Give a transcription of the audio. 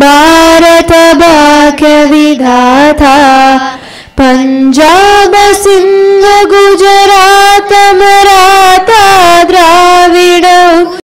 Bharat Bhagya Vidhata Punjab Sindh Gujarat